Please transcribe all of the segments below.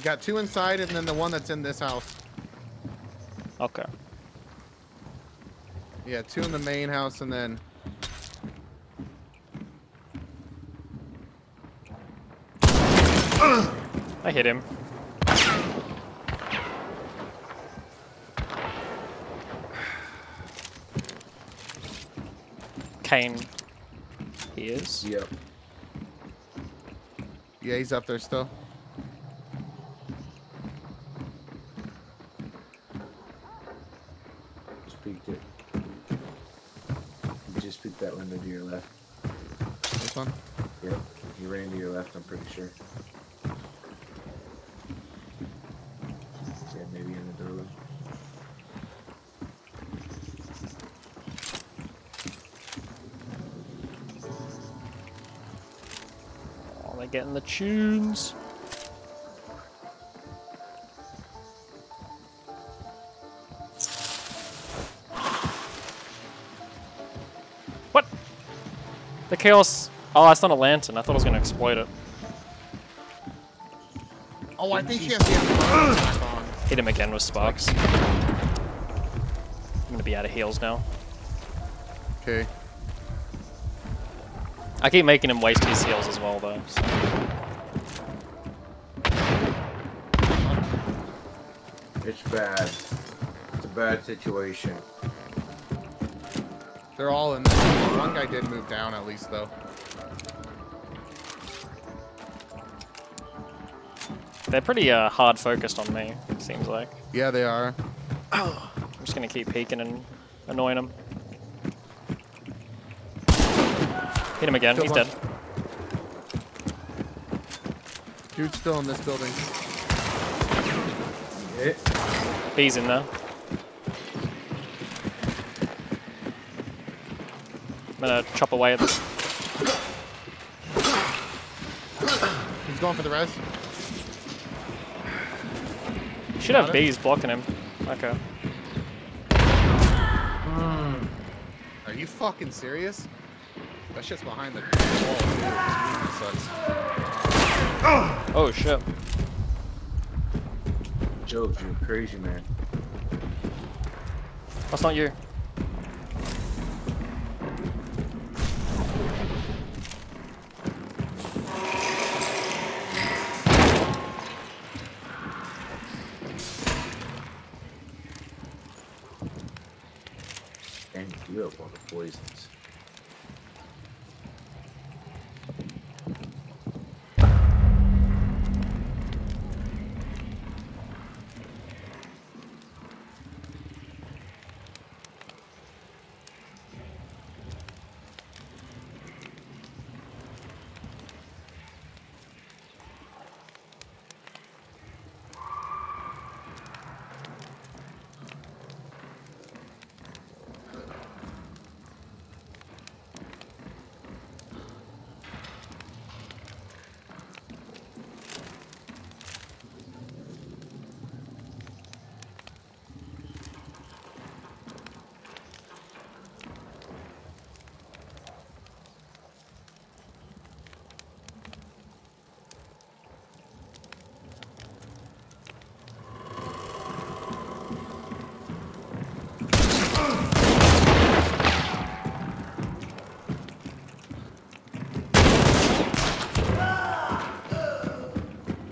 You got two inside, and then the one that's in this house. Okay. Yeah, two in the main house, and then I hit him. Kane. He is. Yep. yeah, he's up there still. Peeked it. You just peeked that window to your left. This one. Yep. He ran to your left, I'm pretty sure. Yeah, maybe in the doorway. Oh, they're getting the tunes. The chaos. Oh, that's not a lantern. I thought I was gonna exploit it. Oh, I think he has the. Hit him again with sparks. I'm gonna be out of heals now. Okay. I keep making him waste his heals as well, though. so- It's bad. It's a bad situation. They're all in there. One guy did move down at least, though. They're pretty uh, hard focused on me. It seems like. Yeah, they are. I'm just gonna keep peeking and annoying them. Hit him again. Kill He's one. dead. Dude's still in this building. Hit. He's in there. I'm gonna chop away at this. He's going for the res. Should have it. bees blocking him. Okay. Hmm. Are you fucking serious? That shit's behind the wall. Dude. That sucks. Oh shit. Joe, you're crazy, man. That's not you. Up all the poisons.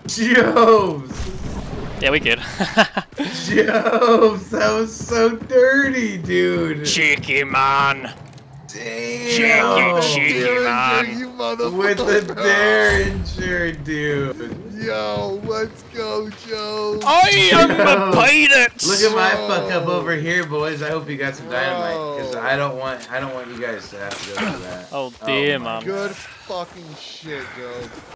Jobs! Yeah, we good. Jobs! That was so dirty, dude! Cheeky man. Damn! cheeky man. You motherfucker. With the Derringer, dude! Yo, let's go, Joe. I am Yo. a pirate. Look at my Whoa. fuck up over here, boys. I hope you got some dynamite, because I don't want I don't want you guys to have to go through that. Oh, oh dear, my man. Good fucking shit, Joe.